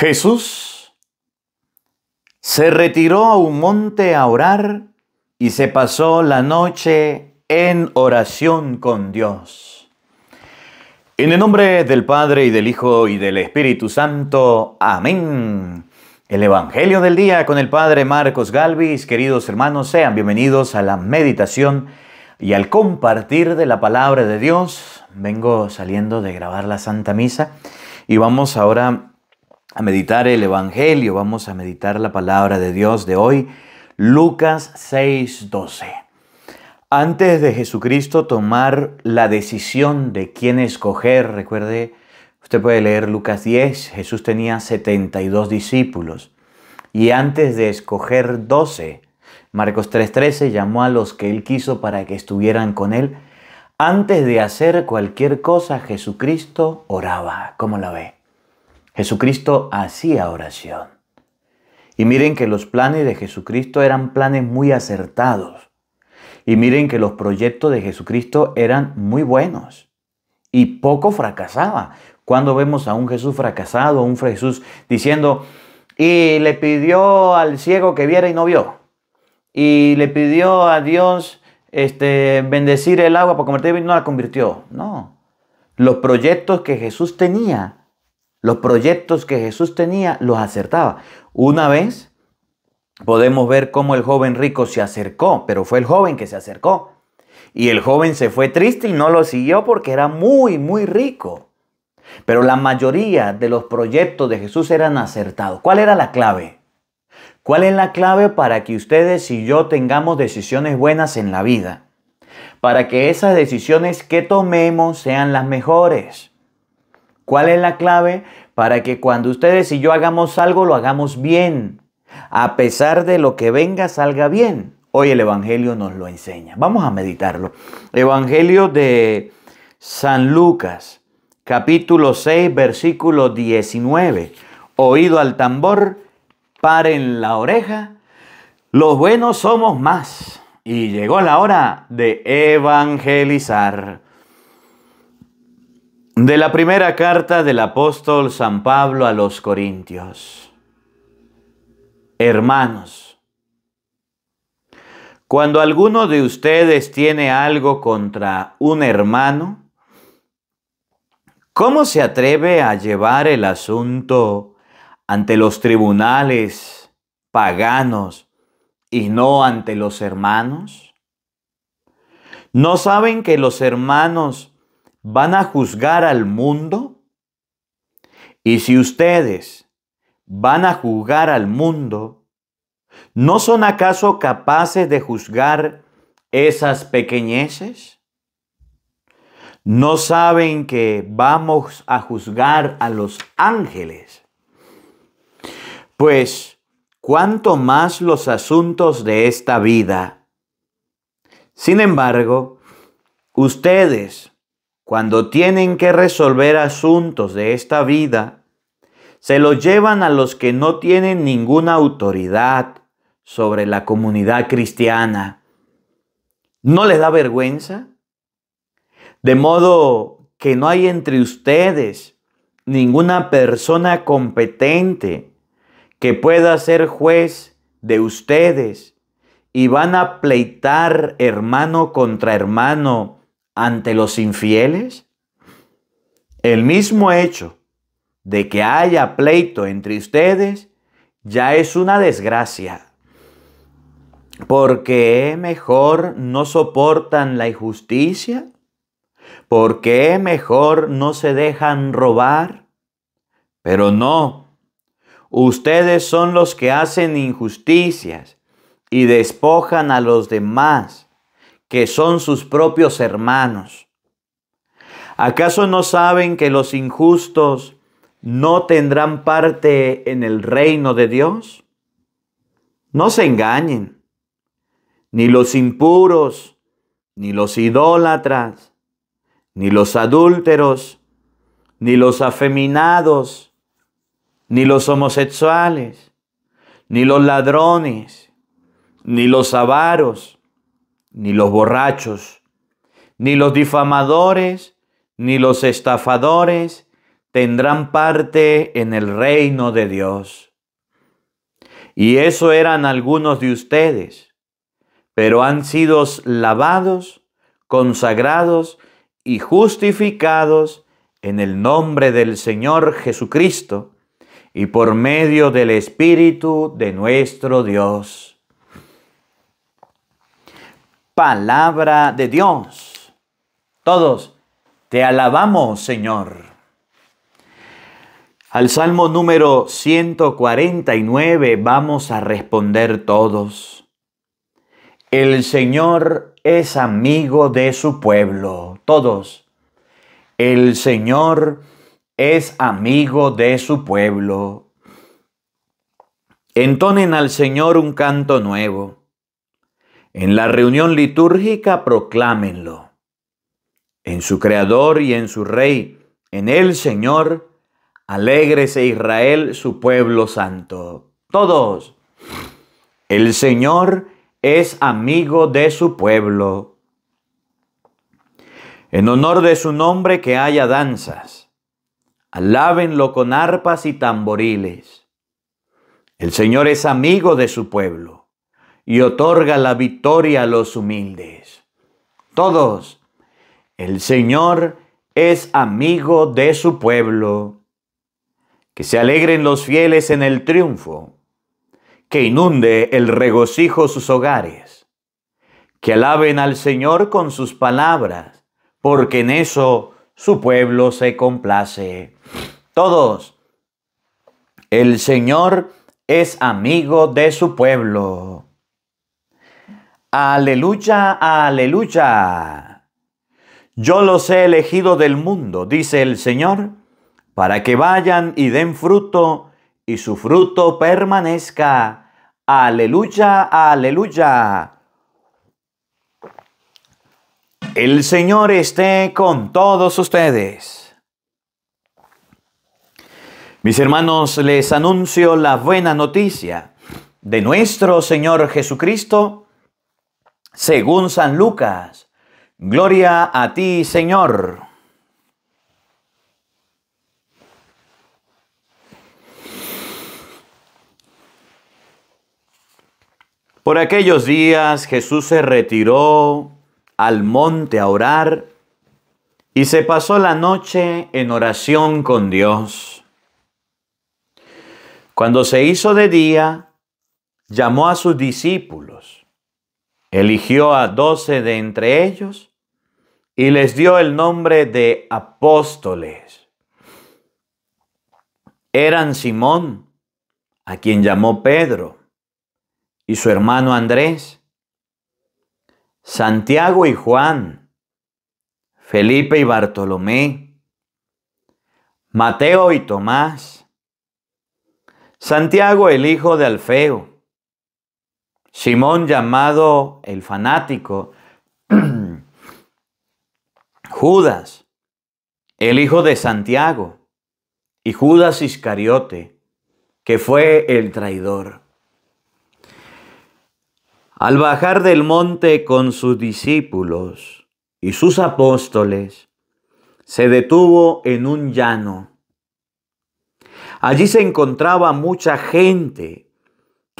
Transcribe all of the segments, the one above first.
Jesús se retiró a un monte a orar y se pasó la noche en oración con Dios. En el nombre del Padre y del Hijo y del Espíritu Santo. Amén. El Evangelio del día con el Padre Marcos Galvis. Queridos hermanos, sean bienvenidos a la meditación y al compartir de la palabra de Dios. Vengo saliendo de grabar la Santa Misa y vamos ahora a meditar el Evangelio, vamos a meditar la palabra de Dios de hoy, Lucas 6:12. Antes de Jesucristo tomar la decisión de quién escoger, recuerde, usted puede leer Lucas 10, Jesús tenía 72 discípulos y antes de escoger 12, Marcos 3:13 llamó a los que él quiso para que estuvieran con él. Antes de hacer cualquier cosa, Jesucristo oraba. ¿Cómo la ve? Jesucristo hacía oración. Y miren que los planes de Jesucristo eran planes muy acertados. Y miren que los proyectos de Jesucristo eran muy buenos. Y poco fracasaba. Cuando vemos a un Jesús fracasado, un Jesús diciendo, y le pidió al ciego que viera y no vio. Y le pidió a Dios este, bendecir el agua para convertir y no la convirtió. No. Los proyectos que Jesús tenía los proyectos que Jesús tenía los acertaba. Una vez podemos ver cómo el joven rico se acercó, pero fue el joven que se acercó. Y el joven se fue triste y no lo siguió porque era muy, muy rico. Pero la mayoría de los proyectos de Jesús eran acertados. ¿Cuál era la clave? ¿Cuál es la clave para que ustedes y yo tengamos decisiones buenas en la vida? Para que esas decisiones que tomemos sean las mejores. ¿Cuál es la clave? Para que cuando ustedes y yo hagamos algo, lo hagamos bien. A pesar de lo que venga, salga bien. Hoy el Evangelio nos lo enseña. Vamos a meditarlo. Evangelio de San Lucas, capítulo 6, versículo 19. Oído al tambor, paren la oreja. Los buenos somos más. Y llegó la hora de evangelizar. De la primera carta del apóstol San Pablo a los Corintios. Hermanos, cuando alguno de ustedes tiene algo contra un hermano, ¿cómo se atreve a llevar el asunto ante los tribunales paganos y no ante los hermanos? ¿No saben que los hermanos van a juzgar al mundo? Y si ustedes van a juzgar al mundo, ¿no son acaso capaces de juzgar esas pequeñeces? ¿No saben que vamos a juzgar a los ángeles? Pues, ¿cuánto más los asuntos de esta vida? Sin embargo, ustedes cuando tienen que resolver asuntos de esta vida, se los llevan a los que no tienen ninguna autoridad sobre la comunidad cristiana. ¿No les da vergüenza? De modo que no hay entre ustedes ninguna persona competente que pueda ser juez de ustedes y van a pleitar hermano contra hermano ante los infieles? El mismo hecho de que haya pleito entre ustedes ya es una desgracia, porque mejor no soportan la injusticia, porque mejor no se dejan robar, pero no, ustedes son los que hacen injusticias y despojan a los demás que son sus propios hermanos. ¿Acaso no saben que los injustos no tendrán parte en el reino de Dios? No se engañen, ni los impuros, ni los idólatras, ni los adúlteros, ni los afeminados, ni los homosexuales, ni los ladrones, ni los avaros, ni los borrachos, ni los difamadores, ni los estafadores tendrán parte en el reino de Dios. Y eso eran algunos de ustedes, pero han sido lavados, consagrados y justificados en el nombre del Señor Jesucristo y por medio del Espíritu de nuestro Dios. Palabra de Dios. Todos te alabamos, Señor. Al Salmo número 149 vamos a responder todos. El Señor es amigo de su pueblo. Todos. El Señor es amigo de su pueblo. Entonen al Señor un canto nuevo. En la reunión litúrgica proclámenlo. En su Creador y en su Rey, en el Señor, Alégrese Israel, su pueblo santo. Todos. El Señor es amigo de su pueblo. En honor de su nombre que haya danzas. Alábenlo con arpas y tamboriles. El Señor es amigo de su pueblo y otorga la victoria a los humildes. Todos. El Señor es amigo de su pueblo que se alegren los fieles en el triunfo, que inunde el regocijo sus hogares, que alaben al Señor con sus palabras, porque en eso su pueblo se complace. Todos, el Señor es amigo de su pueblo. Aleluya, aleluya. Yo los he elegido del mundo, dice el Señor para que vayan y den fruto y su fruto permanezca. Aleluya, aleluya. El Señor esté con todos ustedes. Mis hermanos, les anuncio la buena noticia de nuestro Señor Jesucristo según San Lucas. Gloria a ti, Señor. Por aquellos días Jesús se retiró al monte a orar y se pasó la noche en oración con Dios. Cuando se hizo de día, llamó a sus discípulos, eligió a doce de entre ellos y les dio el nombre de apóstoles. Eran Simón, a quien llamó Pedro, y su hermano Andrés, Santiago y Juan, Felipe y Bartolomé, Mateo y Tomás, Santiago el hijo de Alfeo, Simón llamado el fanático, Judas, el hijo de Santiago, y Judas Iscariote, que fue el traidor. Al bajar del monte con sus discípulos y sus apóstoles, se detuvo en un llano. Allí se encontraba mucha gente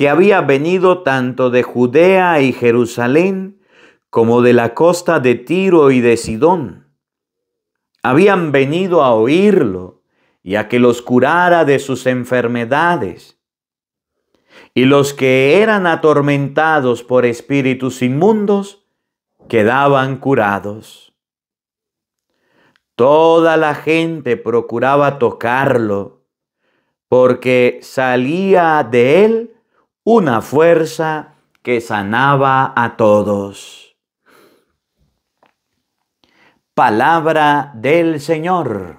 que había venido tanto de Judea y Jerusalén como de la costa de Tiro y de Sidón. Habían venido a oírlo y a que los curara de sus enfermedades y los que eran atormentados por espíritus inmundos quedaban curados. Toda la gente procuraba tocarlo, porque salía de él una fuerza que sanaba a todos. Palabra del Señor.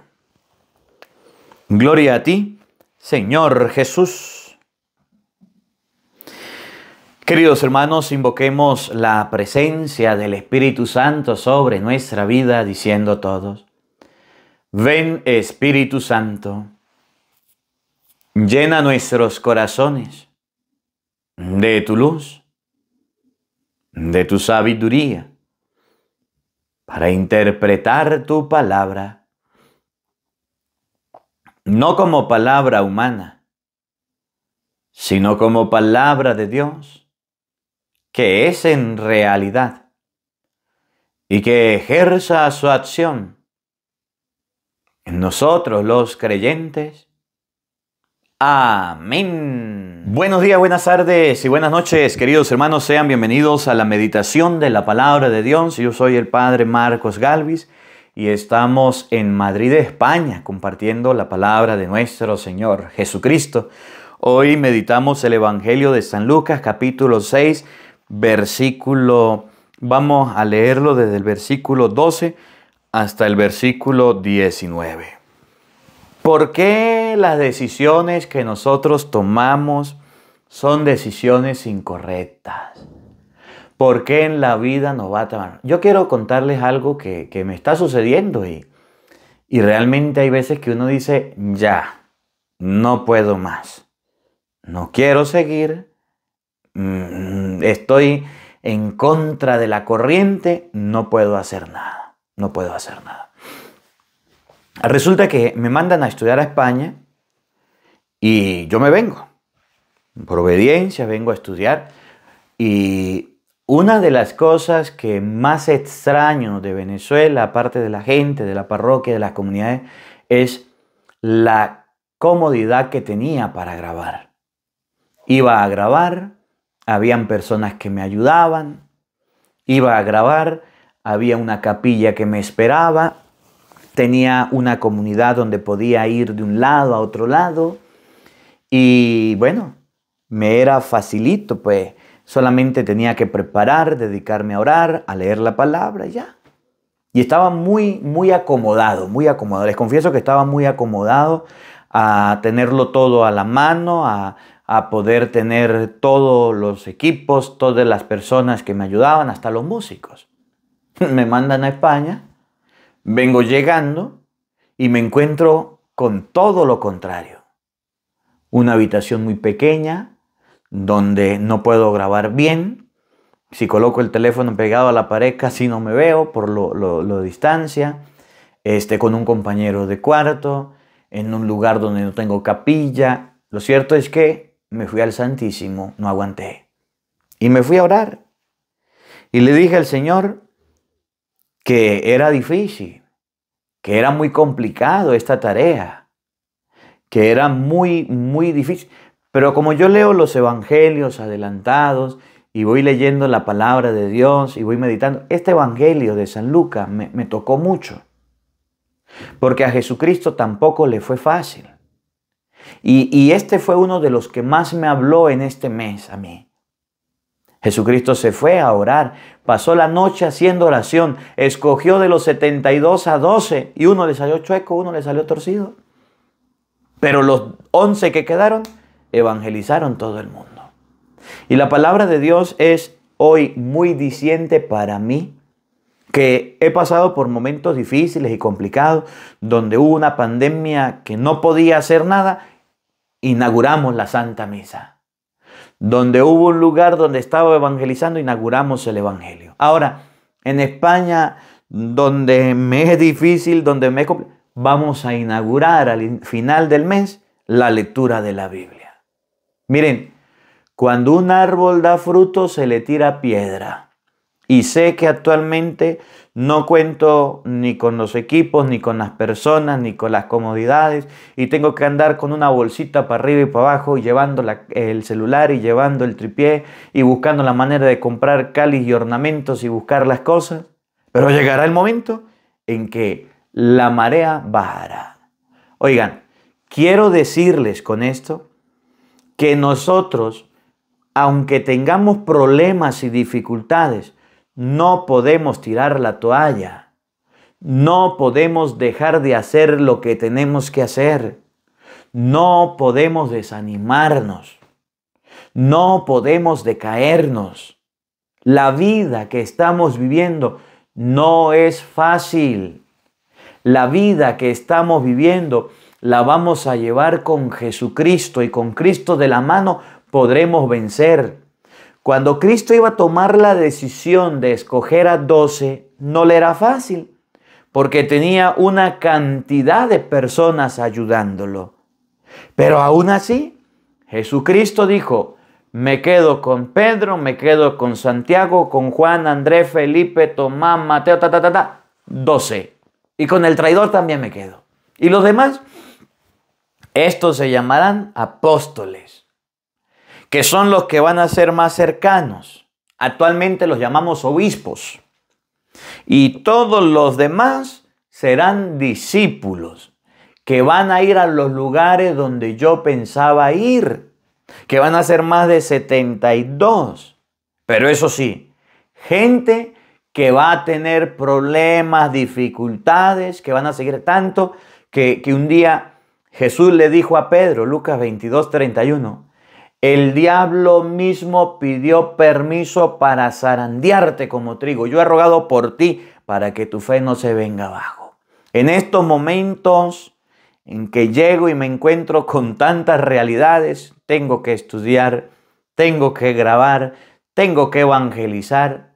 Gloria a ti, Señor Jesús. Queridos hermanos, invoquemos la presencia del Espíritu Santo sobre nuestra vida diciendo todos, ven Espíritu Santo, llena nuestros corazones de tu luz, de tu sabiduría, para interpretar tu palabra. no como palabra humana, sino como palabra de Dios, que es en realidad, y que ejerza su acción en nosotros los creyentes. Amén. Buenos días, buenas tardes y buenas noches, queridos hermanos. Sean bienvenidos a la meditación de la palabra de Dios. Yo soy el Padre Marcos Galvis y estamos en Madrid, España, compartiendo la palabra de nuestro Señor Jesucristo. Hoy meditamos el Evangelio de San Lucas, capítulo 6, versículo, vamos a leerlo desde el versículo 12 hasta el versículo 19. ¿Por qué las decisiones que nosotros tomamos son decisiones incorrectas? ¿Por qué en la vida nos va a tomar? Yo quiero contarles algo que, me está sucediendo y, y realmente hay veces que uno dice, ya, no puedo más, no quiero seguir, mm, estoy en contra de la corriente, no puedo hacer nada, no puedo hacer nada. Resulta que me mandan a estudiar a España y yo me vengo, por obediencia vengo a estudiar. Y una de las cosas que más extraño de Venezuela, aparte de la gente, de la parroquia, de las comunidades, es la comodidad que tenía para grabar. Iba a grabar, habían personas que me ayudaban, iba a grabar, había una capilla que me esperaba, tenía una comunidad donde podía ir de un lado a otro lado y bueno, me era facilito pues Solamente tenía que preparar, dedicarme a orar, a leer la palabra ya. Y estaba muy, muy acomodado, muy acomodado. Les confieso que estaba muy acomodado a tenerlo todo a la mano, a, a poder tener todos los equipos, todas las personas que me ayudaban, hasta los músicos. Me mandan a España, vengo llegando y me encuentro con todo lo contrario. Una habitación muy pequeña, donde no puedo grabar bien. Si coloco el teléfono pegado a la pared casi no me veo por lo, distancia. Este, con un compañero de cuarto, en un lugar donde no tengo capilla. Lo cierto es que me fui al Santísimo, no aguanté. Y me fui a orar. Y le dije al Señor que era difícil, que era muy complicado esta tarea, que era muy, muy difícil. Pero como yo leo los evangelios adelantados y voy leyendo la palabra de Dios y voy meditando, este evangelio de San Lucas me, tocó mucho. Porque a Jesucristo tampoco le fue fácil. Y, y este fue uno de los que más me habló en este mes a mí. Jesucristo se fue a orar, pasó la noche haciendo oración, escogió de los 72 a 12 y uno le salió chueco, uno le salió torcido. Pero los 11 que quedaron evangelizaron todo el mundo. Y la palabra de Dios es hoy muy diciente para mí, que he pasado por momentos difíciles y complicados, donde hubo una pandemia que no podía hacer nada, inauguramos la Santa Misa. Donde hubo un lugar donde estaba evangelizando, inauguramos el Evangelio. Ahora, en España, donde me es difícil, donde me vamos a inaugurar al final del mes la lectura de la Biblia. Miren, cuando un árbol da fruto se le tira piedra. Y sé que actualmente no cuento ni con los equipos, ni con las personas, ni con las comodidades. Y tengo que andar con una bolsita para arriba y para abajo, llevando el celular y llevando el tripié y buscando la manera de comprar cáliz y ornamentos y buscar las cosas. Pero llegará el momento en que la marea bajará. Oigan, quiero decirles con esto que nosotros, aunque tengamos problemas y dificultades, no podemos tirar la toalla. No podemos dejar de hacer lo que tenemos que hacer. No podemos desanimarnos. No podemos decaernos. La vida que estamos viviendo no es fácil. La vida que estamos viviendo la vamos a llevar con Jesucristo y con Cristo de la mano podremos vencer. Cuando Cristo iba a tomar la decisión de escoger a doce, no le era fácil, porque tenía una cantidad de personas ayudándolo. Pero aún así, Jesucristo dijo, me quedo con Pedro, me quedo con Santiago, con Juan, Andrés, Felipe, Tomás, Mateo, ta, ta, ta, ta, 12. Y con el traidor también me quedo. Y los demás, estos se llamarán apóstoles, que son los que van a ser más cercanos. Actualmente los llamamos obispos. Y todos los demás serán discípulos, que van a ir a los lugares donde yo pensaba ir que van a ser más de 72. Pero eso sí, gente que va a tener problemas, dificultades, que van a seguir tanto, que, que un día Jesús le dijo a Pedro, Lucas 22, 31, el diablo mismo pidió permiso para zarandearte como trigo. Yo he rogado por ti para que tu fe no se venga abajo. En estos momentos en que llego y me encuentro con tantas realidades, tengo que estudiar, tengo que grabar, tengo que evangelizar.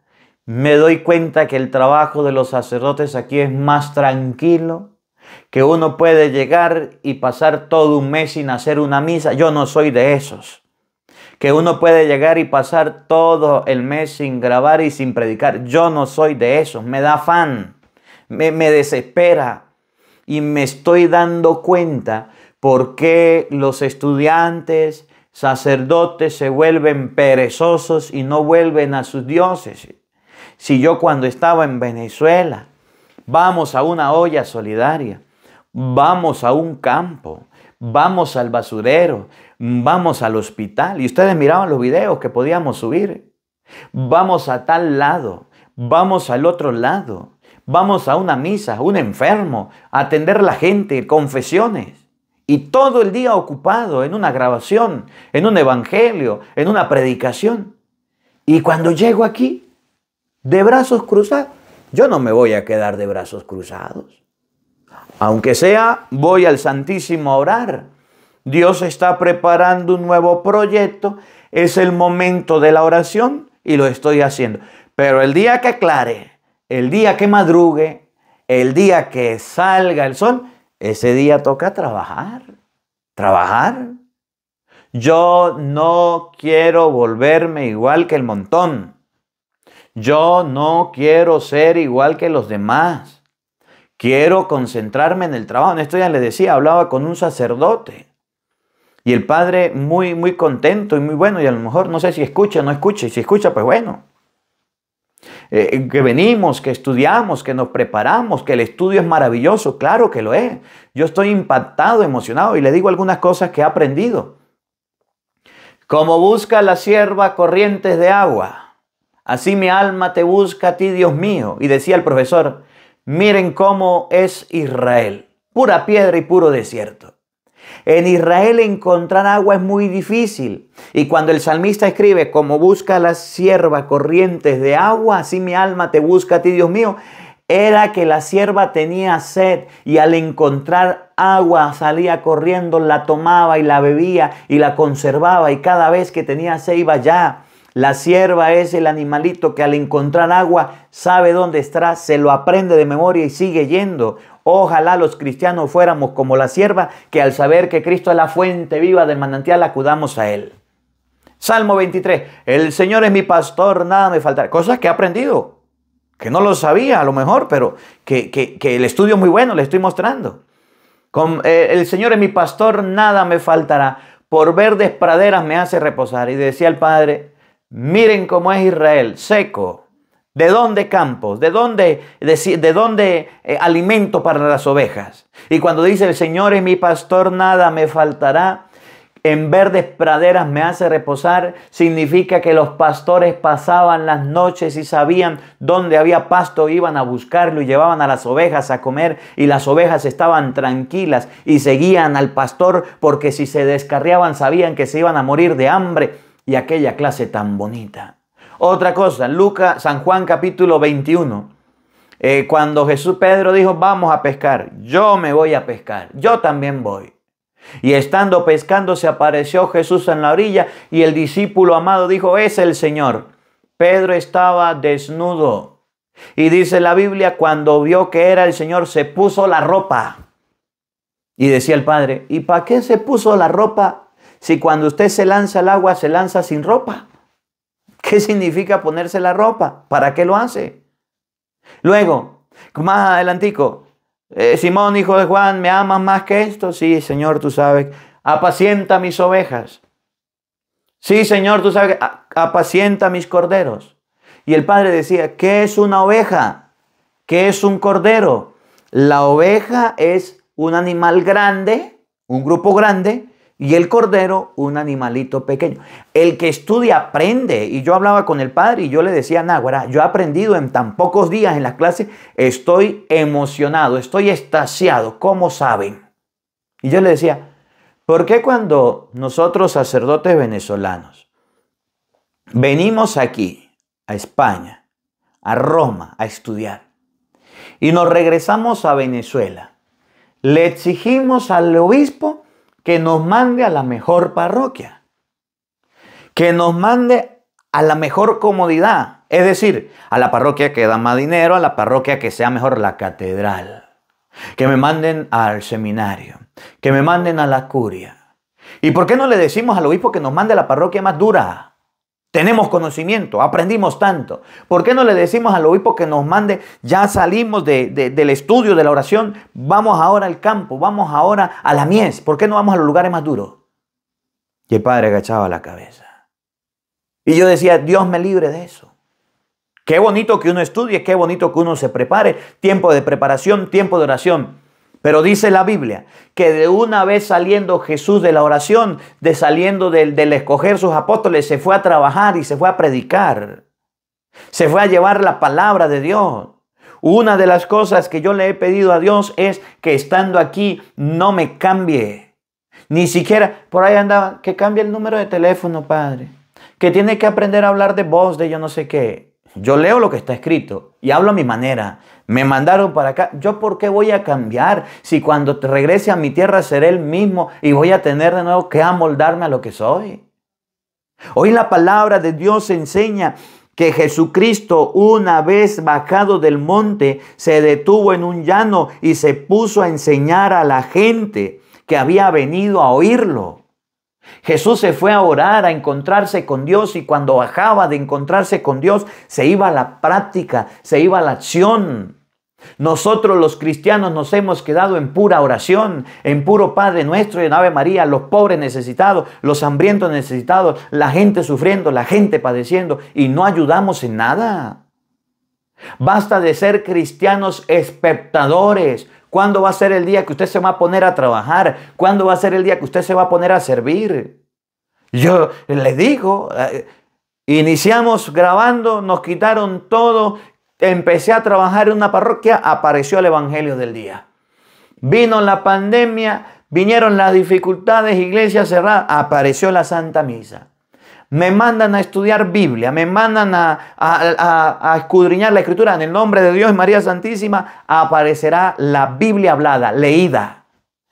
Me doy cuenta que el trabajo de los sacerdotes aquí es más tranquilo, que uno puede llegar y pasar todo un mes sin hacer una misa. Yo no soy de esos. Que uno puede llegar y pasar todo el mes sin grabar y sin predicar. Yo no soy de esos. Me da afán, me, me desespera y me estoy dando cuenta por qué los estudiantes, sacerdotes se vuelven perezosos y no vuelven a sus dioses. Si yo cuando estaba en Venezuela, vamos a una olla solidaria, vamos a un campo, vamos al basurero, vamos al hospital, y ustedes miraban los videos que podíamos subir, vamos a tal lado, vamos al otro lado, vamos a una misa, un enfermo, a atender a la gente, confesiones. Y todo el día ocupado en una grabación, en un evangelio, en una predicación. Y cuando llego aquí, de brazos cruzados, yo no me voy a quedar de brazos cruzados. Aunque sea, voy al Santísimo a orar. Dios está preparando un nuevo proyecto. Es el momento de la oración y lo estoy haciendo. Pero el día que aclare, el día que madrugue, el día que salga el sol, ese día toca trabajar. Trabajar. Yo no quiero volverme igual que el montón. Yo no quiero ser igual que los demás. Quiero concentrarme en el trabajo. En esto ya le decía, hablaba con un sacerdote. Y el padre muy, muy contento y muy bueno. Y a lo mejor no sé si escucha o no escucha. Y si escucha, pues bueno. Eh, que venimos, que estudiamos, que nos preparamos, que el estudio es maravilloso, claro que lo es. Yo estoy impactado, emocionado y le digo algunas cosas que he aprendido. Como busca la sierva corrientes de agua, así mi alma te busca a ti, Dios mío. Y decía el profesor, miren cómo es Israel, pura piedra y puro desierto. En Israel encontrar agua es muy difícil. Y cuando el salmista escribe, como busca la sierva corrientes de agua, así mi alma te busca a ti, Dios mío, era que la sierva tenía sed y al encontrar agua salía corriendo, la tomaba y la bebía y la conservaba y cada vez que tenía sed iba allá. La sierva es el animalito que al encontrar agua sabe dónde está, se lo aprende de memoria y sigue yendo. Ojalá los cristianos fuéramos como la sierva, que al saber que Cristo es la fuente viva del manantial, acudamos a Él. Salmo 23. El Señor es mi pastor, nada me faltará. Cosas que he aprendido, que no lo sabía a lo mejor, pero que, el estudio es muy bueno, le estoy mostrando. Con, eh, el Señor es mi pastor, nada me faltará. Por verdes praderas me hace reposar. Y decía el Padre, miren cómo es Israel, seco, ¿De dónde campos? ¿De dónde, de, dónde eh, alimento para las ovejas? Y cuando dice el Señor es mi pastor, nada me faltará. En verdes praderas me hace reposar. Significa que los pastores pasaban las noches y sabían dónde había pasto, iban a buscarlo y llevaban a las ovejas a comer y las ovejas estaban tranquilas y seguían al pastor porque si se descarriaban sabían que se iban a morir de hambre y aquella clase tan bonita. Otra cosa, Lucas, San Juan capítulo 21. Eh, cuando Jesús Pedro dijo, vamos a pescar, yo me voy a pescar, yo también voy. Y estando pescando se apareció Jesús en la orilla y el discípulo amado dijo, es el Señor. Pedro estaba desnudo Y dice la Biblia, cuando vio que era el Señor, se puso la ropa. Y decía el padre, ¿y para qué se puso la ropa si cuando usted se lanza al agua se lanza sin ropa? ¿Qué significa ponerse la ropa? ¿Para qué lo hace? Luego, más adelantico, eh, Simón, hijo de Juan, ¿me amas más que esto? Sí, Señor, tú sabes. Apacienta mis ovejas. Sí, Señor, tú sabes, apacienta mis corderos. Y el padre decía, ¿qué es una oveja? ¿Qué es un cordero? La oveja es un animal grande, un grupo grande, y el cordero un animalito pequeño. El que estudia aprende. Y yo hablaba con el padre y yo le decía, Náguara, yo he aprendido en tan pocos días en la clase, estoy emocionado, estoy estasiado, ¿cómo saben? Y yo le decía, ¿por qué cuando nosotros sacerdotes venezolanos venimos aquí, a España, a Roma, a estudiar, y nos regresamos a Venezuela, le exigimos al obispo que nos mande a la mejor parroquia, que nos mande a la mejor comodidad, es decir, a la parroquia que da más dinero, a la parroquia que sea mejor la catedral, que me manden al seminario, que me manden a la curia. ¿Y por qué no le decimos al obispo que nos mande a la parroquia más dura? Tenemos conocimiento, aprendimos tanto. ¿Por qué no le decimos al obispo que nos mande, ya salimos del estudio de la oración, vamos ahora al campo, vamos ahora a la mies? ¿Por qué no vamos a los lugares más duros? Y el padre agachaba la cabeza. Y yo decía, Dios me libre de eso. Qué bonito que uno estudie, qué bonito que uno se prepare. Tiempo de preparación, tiempo de oración. Pero dice la Biblia que de una vez saliendo Jesús de la oración, de saliendo del, escoger sus apóstoles, se fue a trabajar y se fue a predicar. Se fue a llevar la palabra de Dios. Una de las cosas que yo le he pedido a Dios es que estando aquí no me cambie. Ni siquiera, por ahí andaba, que cambie el número de teléfono, Padre. Que tiene que aprender a hablar de voz, de yo no sé qué. Yo leo lo que está escrito y hablo a mi manera. Me mandaron para acá. ¿Yo por qué voy a cambiar si cuando regrese a mi tierra seré el mismo y voy a tener de nuevo que amoldarme a lo que soy? Hoy la palabra de Dios enseña que Jesucristo, una vez bajado del monte, se detuvo en un llano y se puso a enseñar a la gente que había venido a oírlo. Jesús se fue a orar, a encontrarse con Dios y cuando bajaba de encontrarse con Dios, se iba a la práctica, se iba a la acción. Nosotros los cristianos nos hemos quedado en pura oración, en puro Padre nuestro y en Ave María, los pobres necesitados, los hambrientos necesitados, la gente sufriendo, la gente padeciendo y no ayudamos en nada. Basta de ser cristianos espectadores, ¿Cuándo va a ser el día que usted se va a poner a trabajar? ¿Cuándo va a ser el día que usted se va a poner a servir? Yo le digo, eh, iniciamos grabando, nos quitaron todo, empecé a trabajar en una parroquia, apareció el Evangelio del día. Vino la pandemia, vinieron las dificultades, iglesia cerrada, apareció la Santa Misa me mandan a estudiar Biblia, me mandan a, escudriñar la escritura en el nombre de Dios y María Santísima, aparecerá la Biblia hablada, leída.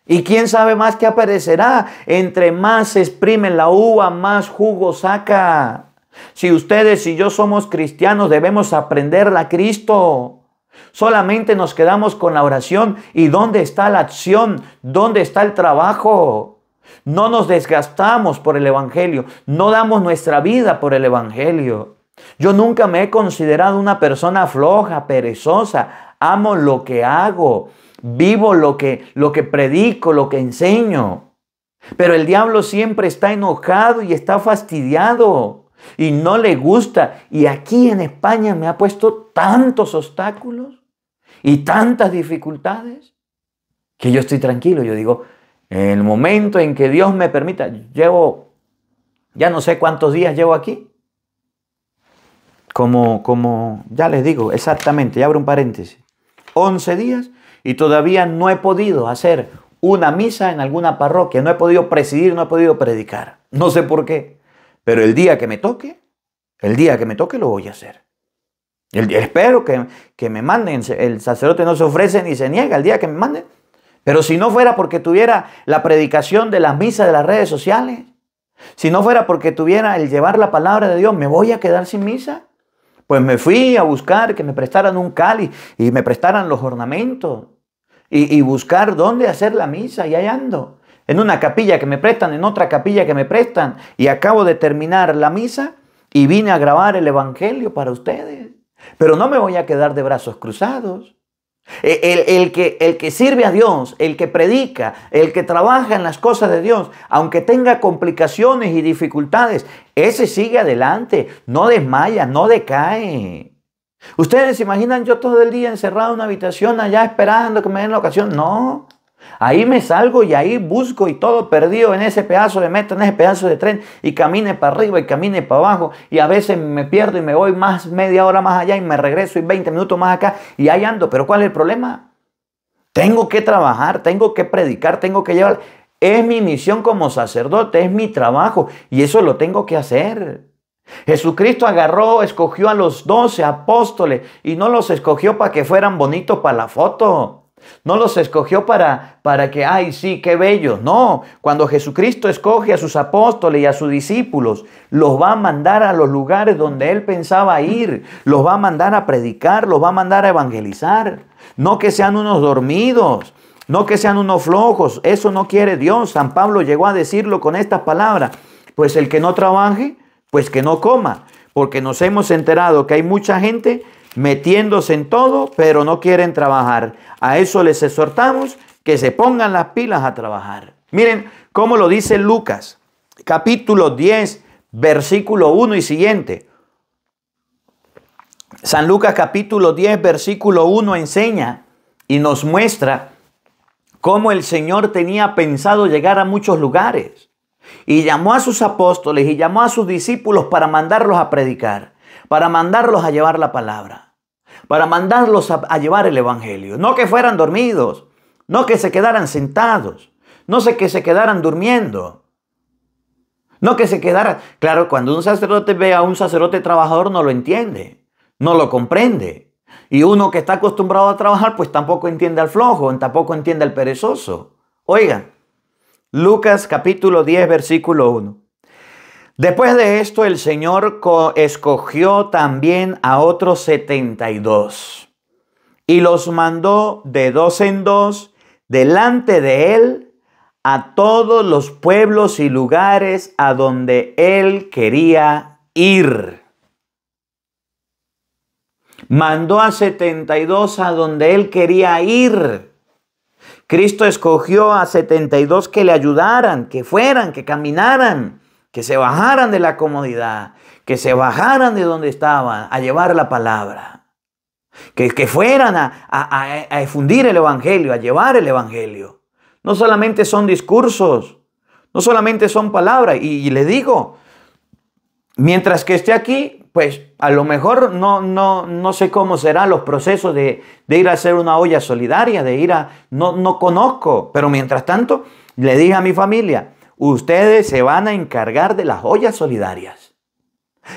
Y quién sabe más que aparecerá. Entre más se exprime la uva, más jugo saca. Si ustedes y yo somos cristianos, debemos aprender a Cristo. Solamente nos quedamos con la oración. ¿Y dónde está la acción? ¿Dónde está el trabajo? No nos desgastamos por el Evangelio, no damos nuestra vida por el Evangelio. Yo nunca me he considerado una persona floja, perezosa. Amo lo que hago, vivo lo que, lo que predico, lo que enseño. Pero el diablo siempre está enojado y está fastidiado y no le gusta. Y aquí en España me ha puesto tantos obstáculos y tantas dificultades que yo estoy tranquilo. Yo digo, en el momento en que Dios me permita, llevo, ya no sé cuántos días llevo aquí. Como, como, ya les digo, exactamente, ya abro un paréntesis. 11 días y todavía no he podido hacer una misa en alguna parroquia, no he podido presidir, no he podido predicar. No sé por qué, pero el día que me toque, el día que me toque lo voy a hacer. El, espero que, que me manden, el sacerdote no se ofrece ni se niega, el día que me manden, pero si no fuera porque tuviera la predicación de las misas de las redes sociales, si no fuera porque tuviera el llevar la palabra de Dios, ¿me voy a quedar sin misa? Pues me fui a buscar que me prestaran un cáliz y me prestaran los ornamentos y, buscar dónde hacer la misa y ahí ando. En una capilla que me prestan, en otra capilla que me prestan y acabo de terminar la misa y vine a grabar el Evangelio para ustedes. Pero no me voy a quedar de brazos cruzados. E, el, que, el que sirve a Dios, el que predica, el que trabaja en las cosas de Dios, aunque tenga complicaciones y dificultades, ese sigue adelante, no desmaya, no decae. Ustedes se imaginan yo todo el día encerrado en una habitación allá esperando que me den la ocasión. No, Ahí me salgo y ahí busco y todo perdido en ese pedazo de metro, en ese pedazo de tren y camine para arriba y camine para abajo y a veces me pierdo y me voy más media hora más allá y me regreso y 20 minutos más acá y ahí ando. Pero ¿cuál es el problema? Tengo que trabajar, tengo que predicar, tengo que llevar. Es mi misión como sacerdote, es mi trabajo y eso lo tengo que hacer. Jesucristo agarró, escogió a los doce apóstoles y no los escogió para que fueran bonitos para la foto. No los escogió para, para que, ay, sí, qué bellos. No, cuando Jesucristo escoge a sus apóstoles y a sus discípulos, los va a mandar a los lugares donde él pensaba ir, los va a mandar a predicar, los va a mandar a evangelizar. No que sean unos dormidos, no que sean unos flojos, eso no quiere Dios. San Pablo llegó a decirlo con estas palabras, pues el que no trabaje, pues que no coma, porque nos hemos enterado que hay mucha gente metiéndose en todo, pero no quieren trabajar. A eso les exhortamos que se pongan las pilas a trabajar. Miren cómo lo dice Lucas, capítulo 10, versículo 1 y siguiente. San Lucas capítulo 10, versículo 1 enseña y nos muestra cómo el Señor tenía pensado llegar a muchos lugares. Y llamó a sus apóstoles y llamó a sus discípulos para mandarlos a predicar para mandarlos a llevar la palabra, para mandarlos a, llevar el Evangelio. No que fueran dormidos, no que se quedaran sentados, no sé que se quedaran durmiendo. No que se quedaran... Claro, cuando un sacerdote ve a un sacerdote trabajador no lo entiende, no lo comprende. Y uno que está acostumbrado a trabajar, pues tampoco entiende al flojo, tampoco entiende al perezoso. Oigan, Lucas capítulo 10, versículo 1. Después de esto, el Señor escogió también a otros 72 y los mandó de dos en dos delante de él a todos los pueblos y lugares a donde él quería ir. Mandó a 72 a donde él quería ir. Cristo escogió a 72 que le ayudaran, que fueran, que caminaran que se bajaran de la comodidad, que se bajaran de donde estaban a llevar la palabra, que, que fueran a, a, difundir el Evangelio, a llevar el Evangelio. No solamente son discursos, no solamente son palabras, y, le digo, mientras que esté aquí, pues a lo mejor no, no, no sé cómo serán los procesos de, de, ir a hacer una olla solidaria, de ir a, no, no conozco, pero mientras tanto le dije a mi familia, ustedes se van a encargar de las ollas solidarias.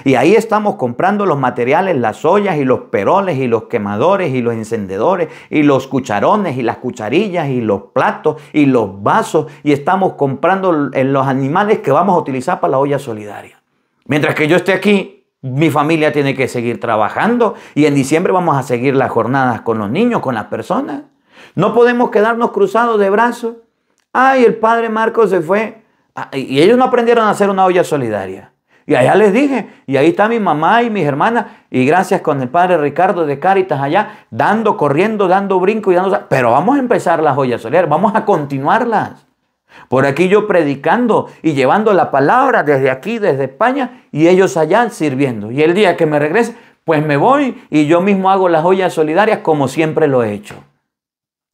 Y ahí estamos comprando los materiales, las ollas y los peroles y los quemadores y los encendedores y los cucharones y las cucharillas y los platos y los vasos y estamos comprando los animales que vamos a utilizar para la olla solidaria. Mientras que yo esté aquí, mi familia tiene que seguir trabajando y en diciembre vamos a seguir las jornadas con los niños, con las personas. No podemos quedarnos cruzados de brazos. Ay, el padre Marcos se fue. Ah, y ellos no aprendieron a hacer una olla solidaria. Y allá les dije, y ahí está mi mamá y mis hermanas, y gracias con el padre Ricardo de Cáritas allá, dando, corriendo, dando brinco y dando... Pero vamos a empezar las ollas solidarias, vamos a continuarlas. Por aquí yo predicando y llevando la palabra desde aquí, desde España, y ellos allá sirviendo. Y el día que me regrese, pues me voy y yo mismo hago las ollas solidarias como siempre lo he hecho.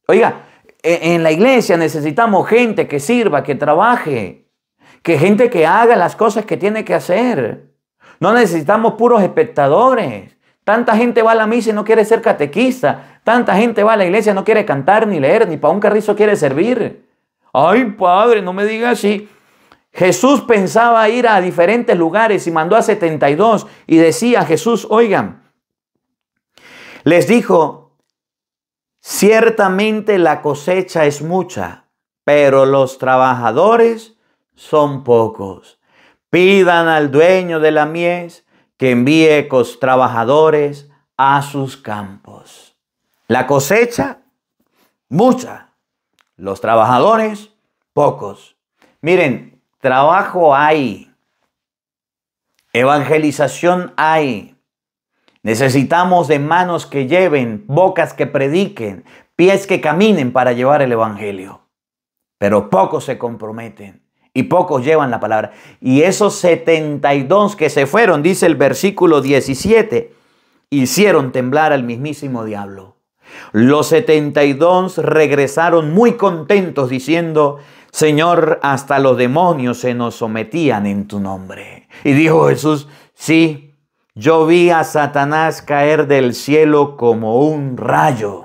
Oiga, e, en la iglesia necesitamos gente que sirva, que trabaje, que gente que haga las cosas que tiene que hacer. No necesitamos puros espectadores. Tanta gente va a la misa y no quiere ser catequista. Tanta gente va a la iglesia y no quiere cantar ni leer, ni para un carrizo quiere servir. Ay, padre, no me diga así. Jesús pensaba ir a diferentes lugares y mandó a 72 y decía Jesús, oigan, les dijo, ciertamente la cosecha es mucha, pero los trabajadores son pocos. Pidan al dueño de la mies que envíe trabajadores a sus campos. La cosecha, mucha. Los trabajadores, pocos. Miren, trabajo hay. Evangelización hay. Necesitamos de manos que lleven, bocas que prediquen, pies que caminen para llevar el Evangelio. Pero pocos se comprometen y pocos llevan la palabra. Y esos 72 que se fueron, dice el versículo 17, hicieron temblar al mismísimo diablo. Los 72 regresaron muy contentos diciendo, Señor, hasta los demonios se nos sometían en tu nombre. Y dijo Jesús, sí, yo vi a Satanás caer del cielo como un rayo.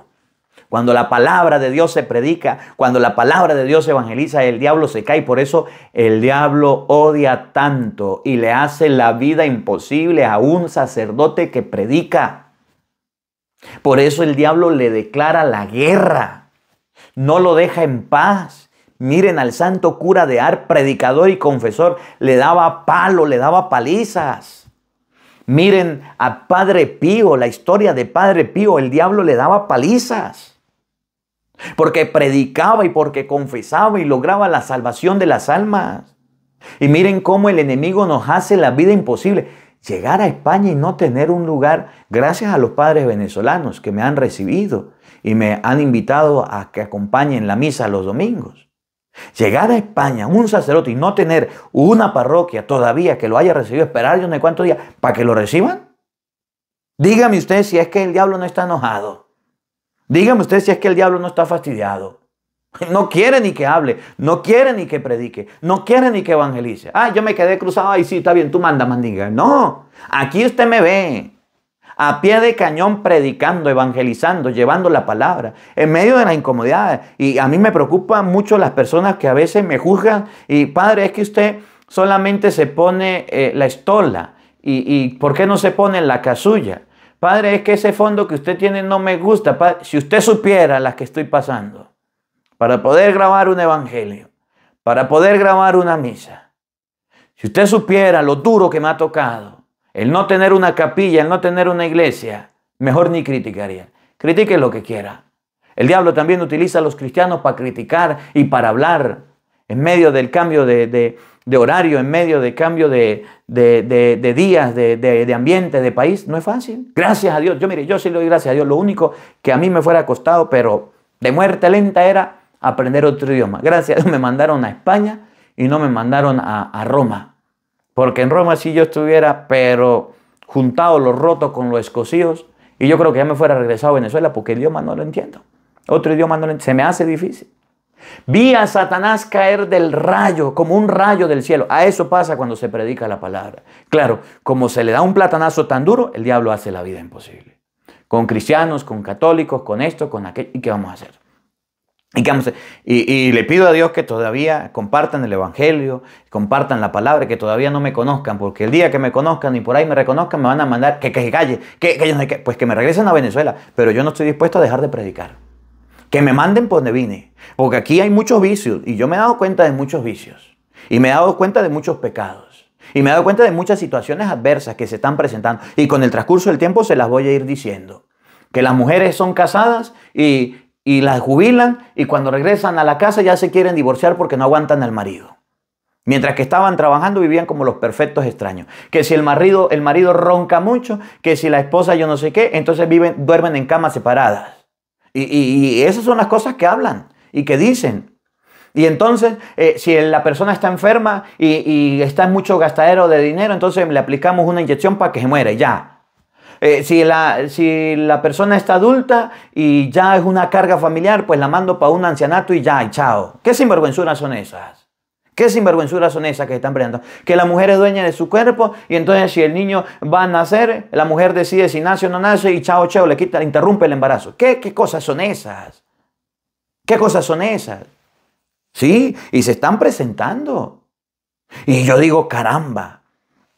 Cuando la palabra de Dios se predica, cuando la palabra de Dios se evangeliza, el diablo se cae. Por eso el diablo odia tanto y le hace la vida imposible a un sacerdote que predica. Por eso el diablo le declara la guerra. No lo deja en paz. Miren al santo cura de Ar, predicador y confesor, le daba palo, le daba palizas. Miren a Padre Pío, la historia de Padre Pío, el diablo le daba palizas porque predicaba y porque confesaba y lograba la salvación de las almas. Y miren cómo el enemigo nos hace la vida imposible. Llegar a España y no tener un lugar, gracias a los padres venezolanos que me han recibido y me han invitado a que acompañen la misa los domingos. Llegar a España, un sacerdote, y no tener una parroquia todavía que lo haya recibido, esperar yo no sé cuántos días para que lo reciban. Dígame usted si es que el diablo no está enojado. Dígame usted si es que el diablo no está fastidiado. No quiere ni que hable, no quiere ni que predique, no quiere ni que evangelice. Ah, yo me quedé cruzado, ahí sí, está bien, tú manda, mandiga. No, aquí usted me ve a pie de cañón predicando, evangelizando, llevando la palabra, en medio de la incomodidad. Y a mí me preocupan mucho las personas que a veces me juzgan y, padre, es que usted solamente se pone eh, la estola. Y ¿por qué no se pone la casulla? Padre, es que ese fondo que usted tiene no me gusta. si usted supiera las que estoy pasando para poder grabar un evangelio, para poder grabar una misa, si usted supiera lo duro que me ha tocado, el no tener una capilla, el no tener una iglesia, mejor ni criticaría. Critique lo que quiera. El diablo también utiliza a los cristianos para criticar y para hablar en medio del cambio de, de horario, en medio de cambio de, días, de, ambiente, de país, no es fácil. Gracias a Dios. Yo, mire, yo sí le doy gracias a Dios. Lo único que a mí me fuera costado, pero de muerte lenta, era aprender otro idioma. Gracias a Dios me mandaron a España y no me mandaron a, Roma. Porque en Roma sí yo estuviera, pero juntado los rotos con los escocíos, y yo creo que ya me fuera regresado a Venezuela porque el idioma no lo entiendo. Otro idioma no lo entiendo. Se me hace difícil. Vi a Satanás caer del rayo, como un rayo del cielo. A eso pasa cuando se predica la palabra. Claro, como se le da un platanazo tan duro, el diablo hace la vida imposible. Con cristianos, con católicos, con esto, con aquello. ¿Y qué vamos a hacer? ¿Y, qué vamos a hacer? y, le pido a Dios que todavía compartan el Evangelio, compartan la palabra, que todavía no me conozcan, porque el día que me conozcan y por ahí me reconozcan, me van a mandar que, que, calle, que, que, pues que me regresen a Venezuela. Pero yo no estoy dispuesto a dejar de predicar. Que me manden por donde vine. Porque aquí hay muchos vicios y yo me he dado cuenta de muchos vicios. Y me he dado cuenta de muchos pecados. Y me he dado cuenta de muchas situaciones adversas que se están presentando. Y con el transcurso del tiempo se las voy a ir diciendo. Que las mujeres son casadas y, y las jubilan y cuando regresan a la casa ya se quieren divorciar porque no aguantan al marido. Mientras que estaban trabajando vivían como los perfectos extraños. Que si el marido, el marido ronca mucho, que si la esposa yo no sé qué, entonces viven, duermen en camas separadas. Y, esas son las cosas que hablan y que dicen. Y entonces, eh, si la persona está enferma y, está en mucho gastadero de dinero, entonces le aplicamos una inyección para que se muera, ya. Eh, si, la, si la persona está adulta y ya es una carga familiar, pues la mando para un ancianato y ya, y chao. ¿Qué sinvergüenzuras son esas? ¿Qué sinvergüenzuras son esas que están presentando? Que la mujer es dueña de su cuerpo y entonces si el niño va a nacer, la mujer decide si nace o no nace y chao, chao, le quita, interrumpe el embarazo. ¿Qué, qué cosas son esas? ¿Qué cosas son esas? Sí, y se están presentando. Y yo digo, caramba,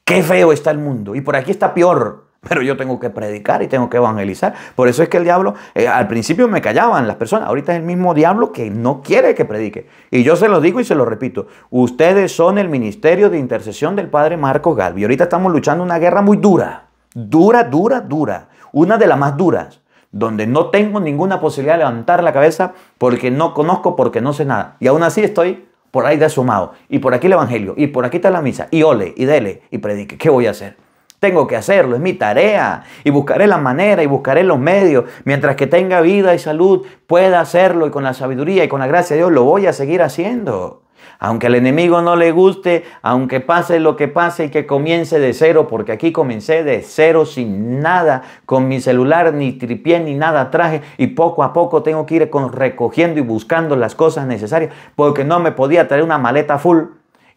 qué feo está el mundo. Y por aquí está peor. Pero yo tengo que predicar y tengo que evangelizar. Por eso es que el diablo, eh, al principio me callaban las personas, ahorita es el mismo diablo que no quiere que predique. Y yo se lo digo y se lo repito, ustedes son el ministerio de intercesión del Padre Marcos Galvi. Ahorita estamos luchando una guerra muy dura, dura, dura, dura, una de las más duras, donde no tengo ninguna posibilidad de levantar la cabeza porque no conozco, porque no sé nada. Y aún así estoy por ahí de asomado. Y por aquí el Evangelio, y por aquí está la misa, y ole, y dele, y predique. ¿Qué voy a hacer? Tengo que hacerlo, es mi tarea y buscaré la manera y buscaré los medios. Mientras que tenga vida y salud, pueda hacerlo y con la sabiduría y con la gracia de Dios lo voy a seguir haciendo. Aunque al enemigo no le guste, aunque pase lo que pase y que comience de cero, porque aquí comencé de cero sin nada, con mi celular, ni tripié, ni nada traje, y poco a poco tengo que ir recogiendo y buscando las cosas necesarias, porque no me podía traer una maleta full.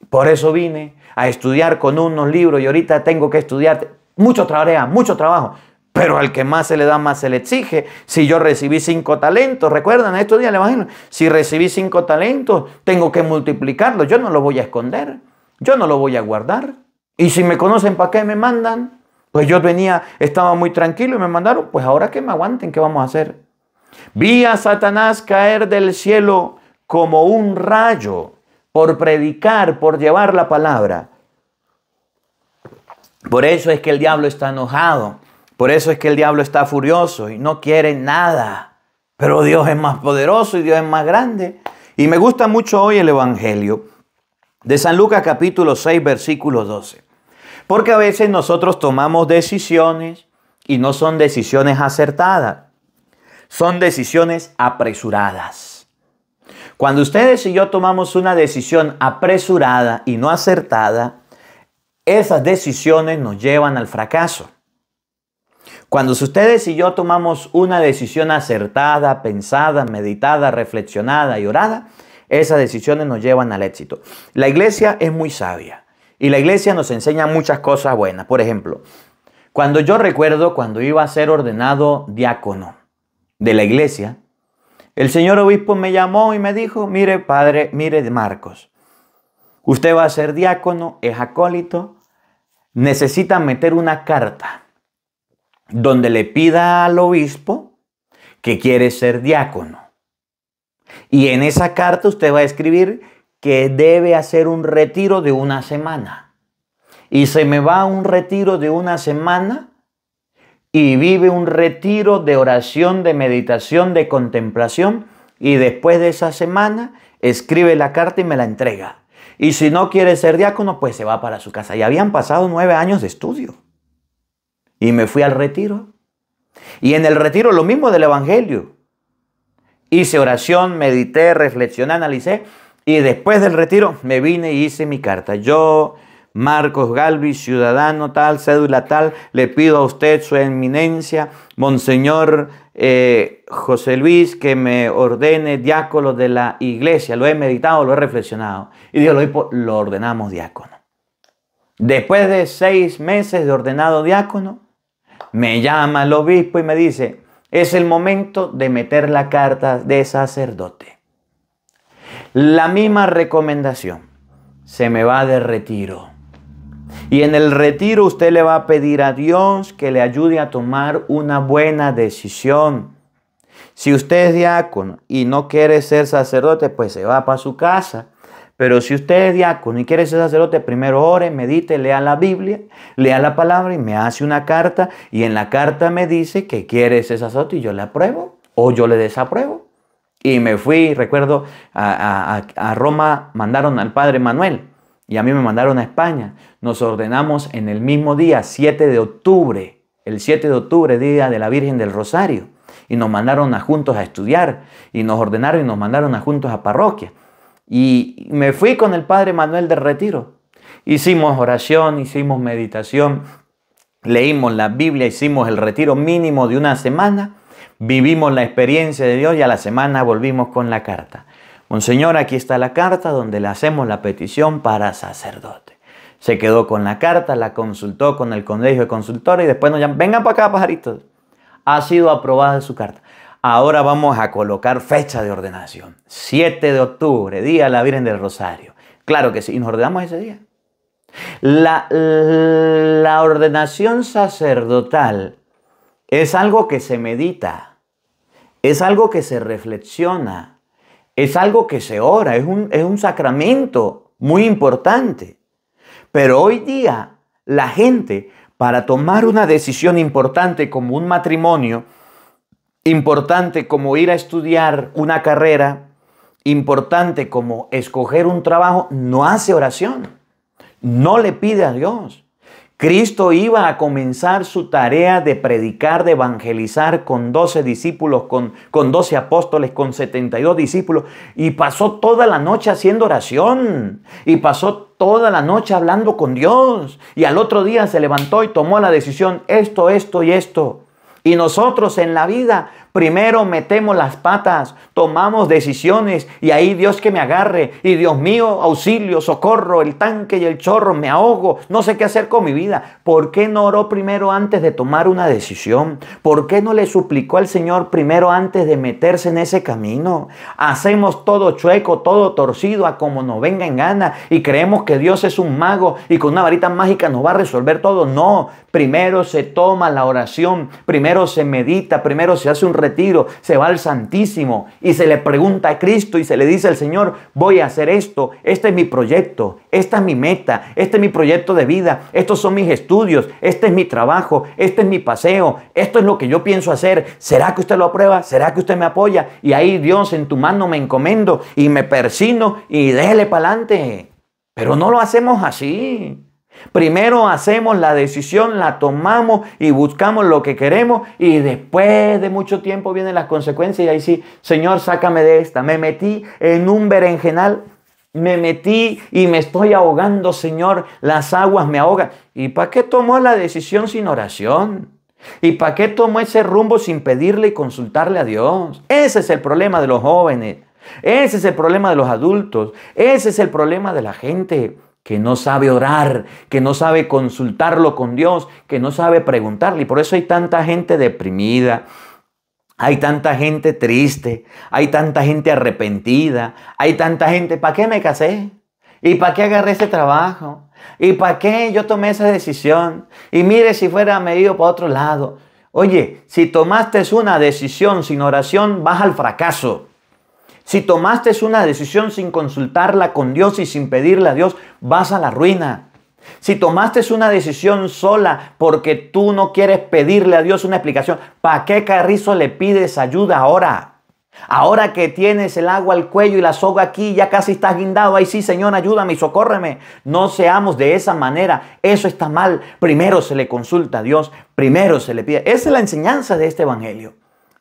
Por eso vine a estudiar con unos libros y ahorita tengo que estudiar mucho trabajo, mucho trabajo. Pero al que más se le da, más se le exige. Si yo recibí cinco talentos, recuerdan, estos días le imagino, si recibí cinco talentos, tengo que multiplicarlos. Yo no lo voy a esconder, yo no lo voy a guardar. Y si me conocen, ¿para qué me mandan? Pues yo venía, estaba muy tranquilo y me mandaron, pues ahora que me aguanten, ¿qué vamos a hacer? Vi a Satanás caer del cielo como un rayo por predicar, por llevar la palabra. Por eso es que el diablo está enojado. Por eso es que el diablo está furioso y no quiere nada. Pero Dios es más poderoso y Dios es más grande. Y me gusta mucho hoy el Evangelio de San Lucas capítulo 6 versículo 12. Porque a veces nosotros tomamos decisiones y no son decisiones acertadas. Son decisiones apresuradas. Cuando ustedes y yo tomamos una decisión apresurada y no acertada, esas decisiones nos llevan al fracaso. Cuando ustedes y yo tomamos una decisión acertada, pensada, meditada, reflexionada y orada, esas decisiones nos llevan al éxito. La iglesia es muy sabia y la iglesia nos enseña muchas cosas buenas. Por ejemplo, cuando yo recuerdo cuando iba a ser ordenado diácono de la iglesia, el señor obispo me llamó y me dijo, mire padre, mire Marcos, usted va a ser diácono, es acólito, necesita meter una carta donde le pida al obispo que quiere ser diácono. Y en esa carta usted va a escribir que debe hacer un retiro de una semana. Y se me va a un retiro de una semana y vive un retiro de oración, de meditación, de contemplación y después de esa semana escribe la carta y me la entrega. Y si no quiere ser diácono, pues se va para su casa. Y habían pasado nueve años de estudio. Y me fui al retiro. Y en el retiro lo mismo del Evangelio. Hice oración, medité, reflexioné, analicé. Y después del retiro me vine y hice mi carta. Yo Marcos Galvi, ciudadano tal, cédula tal, le pido a usted, su eminencia, Monseñor eh, José Luis, que me ordene diácono de la iglesia. Lo he meditado, lo he reflexionado. Y Dios lo, lo ordenamos diácono. Después de seis meses de ordenado diácono, me llama el obispo y me dice, es el momento de meter la carta de sacerdote. La misma recomendación, se me va de retiro. Y en el retiro usted le va a pedir a Dios que le ayude a tomar una buena decisión. Si usted es diácono y no quiere ser sacerdote, pues se va para su casa. Pero si usted es diácono y quiere ser sacerdote, primero ore, medite, lea la Biblia, lea la palabra y me hace una carta. Y en la carta me dice que quiere ser sacerdote y yo le apruebo o yo le desapruebo. Y me fui, recuerdo, a, a Roma mandaron al padre Manuel y a mí me mandaron a España. Nos ordenamos en el mismo día, 7 de octubre, el 7 de octubre, día de la Virgen del Rosario. Y nos mandaron a juntos a estudiar, y nos ordenaron y nos mandaron a juntos a parroquia. Y me fui con el Padre Manuel del Retiro. Hicimos oración, hicimos meditación, leímos la Biblia, hicimos el retiro mínimo de una semana, vivimos la experiencia de Dios y a la semana volvimos con la carta. Monseñor, aquí está la carta donde le hacemos la petición para sacerdote. Se quedó con la carta, la consultó con el colegio de consultores y después nos llaman, vengan para acá, pajaritos. Ha sido aprobada su carta. Ahora vamos a colocar fecha de ordenación. 7 de octubre, día de la Virgen del Rosario. Claro que sí, y nos ordenamos ese día. La, la ordenación sacerdotal es algo que se medita, es algo que se reflexiona, es algo que se ora, es un, es un sacramento muy importante. Pero hoy día la gente, para tomar una decisión importante como un matrimonio, importante como ir a estudiar una carrera, importante como escoger un trabajo, no hace oración, no le pide a Dios. Cristo iba a comenzar su tarea de predicar, de evangelizar con 12 discípulos, con, con 12 apóstoles, con 72 discípulos, y pasó toda la noche haciendo oración, y pasó toda la noche hablando con Dios, y al otro día se levantó y tomó la decisión, esto, esto y esto. Y nosotros en la vida Primero metemos las patas, tomamos decisiones y ahí Dios que me agarre y Dios mío, auxilio, socorro, el tanque y el chorro, me ahogo, no sé qué hacer con mi vida. ¿Por qué no oró primero antes de tomar una decisión? ¿Por qué no le suplicó al Señor primero antes de meterse en ese camino? Hacemos todo chueco, todo torcido a como nos venga en gana y creemos que Dios es un mago y con una varita mágica nos va a resolver todo. No, primero se toma la oración, primero se medita, primero se hace un retiro, se va al Santísimo y se le pregunta a Cristo y se le dice al Señor, voy a hacer esto, este es mi proyecto, esta es mi meta, este es mi proyecto de vida, estos son mis estudios, este es mi trabajo, este es mi paseo, esto es lo que yo pienso hacer. ¿Será que usted lo aprueba? ¿Será que usted me apoya? Y ahí Dios en tu mano me encomendo y me persino y déjele para adelante. Pero no lo hacemos así. Primero hacemos la decisión, la tomamos y buscamos lo que queremos y después de mucho tiempo vienen las consecuencias y ahí sí, Señor, sácame de esta. Me metí en un berenjenal, me metí y me estoy ahogando, Señor, las aguas me ahogan. ¿Y para qué tomó la decisión sin oración? ¿Y para qué tomó ese rumbo sin pedirle y consultarle a Dios? Ese es el problema de los jóvenes. Ese es el problema de los adultos. Ese es el problema de la gente que no sabe orar, que no sabe consultarlo con Dios, que no sabe preguntarle. Y por eso hay tanta gente deprimida, hay tanta gente triste, hay tanta gente arrepentida, hay tanta gente, ¿para qué me casé? ¿Y para qué agarré ese trabajo? ¿Y para qué yo tomé esa decisión? Y mire si fuera medido para otro lado. Oye, si tomaste una decisión sin oración, vas al fracaso. Si tomaste una decisión sin consultarla con Dios y sin pedirle a Dios, vas a la ruina. Si tomaste una decisión sola porque tú no quieres pedirle a Dios una explicación, ¿para qué carrizo le pides ayuda ahora? Ahora que tienes el agua al cuello y la soga aquí, ya casi estás guindado. Ay, sí, Señor, ayúdame y socórreme. No seamos de esa manera. Eso está mal. Primero se le consulta a Dios. Primero se le pide. Esa es la enseñanza de este evangelio.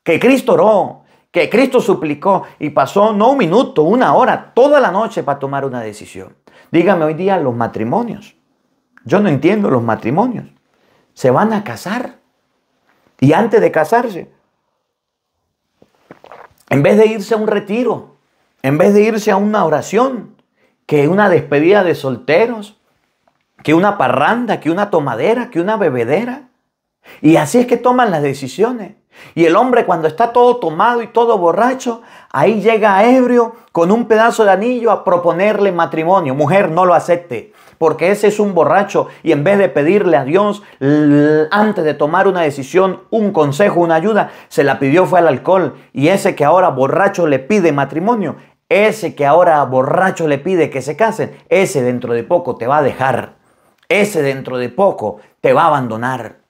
Que Cristo oró que Cristo suplicó y pasó no un minuto, una hora, toda la noche para tomar una decisión. Dígame hoy día los matrimonios. Yo no entiendo los matrimonios. Se van a casar. Y antes de casarse, en vez de irse a un retiro, en vez de irse a una oración, que una despedida de solteros, que una parranda, que una tomadera, que una bebedera. Y así es que toman las decisiones. Y el hombre cuando está todo tomado y todo borracho, ahí llega ebrio con un pedazo de anillo a proponerle matrimonio. Mujer, no lo acepte, porque ese es un borracho y en vez de pedirle a Dios antes de tomar una decisión, un consejo, una ayuda, se la pidió fue al alcohol. Y ese que ahora borracho le pide matrimonio, ese que ahora borracho le pide que se casen, ese dentro de poco te va a dejar. Ese dentro de poco te va a abandonar.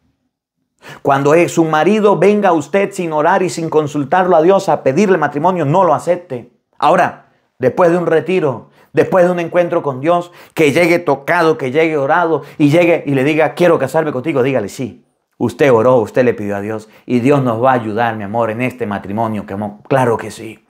Cuando su marido venga a usted sin orar y sin consultarlo a Dios a pedirle matrimonio, no lo acepte. Ahora, después de un retiro, después de un encuentro con Dios, que llegue tocado, que llegue orado y llegue y le diga, quiero casarme contigo, dígale sí. Usted oró, usted le pidió a Dios y Dios nos va a ayudar, mi amor, en este matrimonio. Claro que sí.